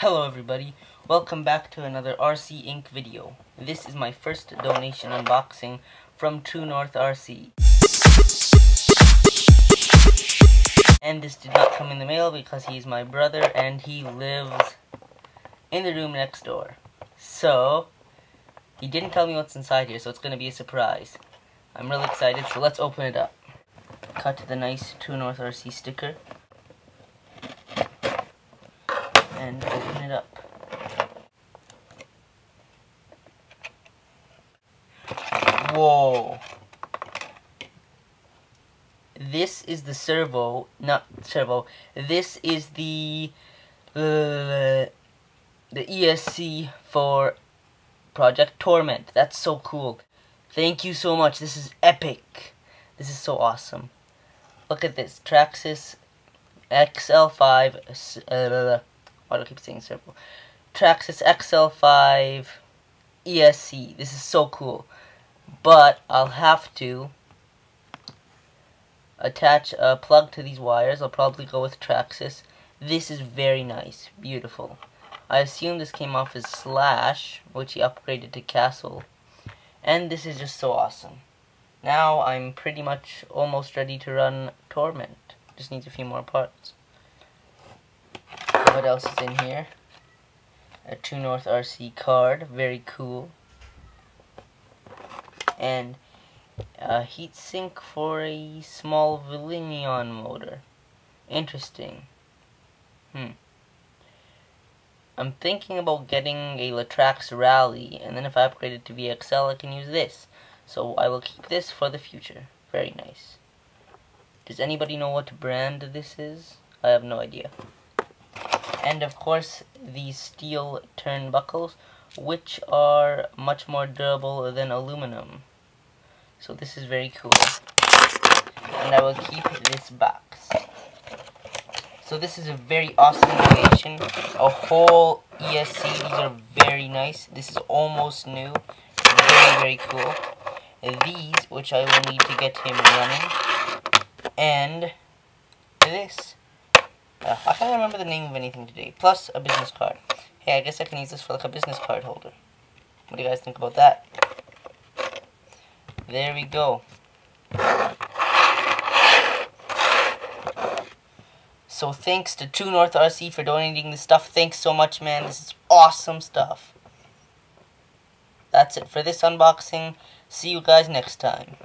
Hello everybody, welcome back to another RC Inc. video. This is my first donation unboxing from True North RC. And this did not come in the mail because he's my brother and he lives in the room next door. So, he didn't tell me what's inside here, so it's going to be a surprise. I'm really excited, so let's open it up. Cut the nice True North RC sticker. And open it up. Whoa. This is the servo, not servo. This is the uh, the ESC for Project Torment. That's so cool. Thank you so much. This is epic. This is so awesome. Look at this. Traxxas XL5. Uh, why do I keep saying servo? Traxxas XL5 ESC. This is so cool. But I'll have to attach a plug to these wires. I'll probably go with Traxxas. This is very nice. Beautiful. I assume this came off his Slash, which he upgraded to Castle. And this is just so awesome. Now I'm pretty much almost ready to run Torment. Just needs a few more parts. What else is in here? A True North RC card. Very cool. And a heatsink for a small Velineon motor. Interesting. Hmm. I'm thinking about getting a Latrax Rally, and then if I upgrade it to VXL, I can use this. So I will keep this for the future. Very nice. Does anybody know what brand this is? I have no idea. And of course, these steel turnbuckles, which are much more durable than aluminum. So this is very cool. And I will keep this box. So this is a very awesome creation. A whole ESC. These are very nice. This is almost new. Very, very cool. These, which I will need to get him running. And this. Uh, I can't remember the name of anything today. Plus a business card. Hey, I guess I can use this for like a business card holder. What do you guys think about that? There we go. So thanks to True North RC for donating this stuff. Thanks so much, man. This is awesome stuff. That's it for this unboxing. See you guys next time.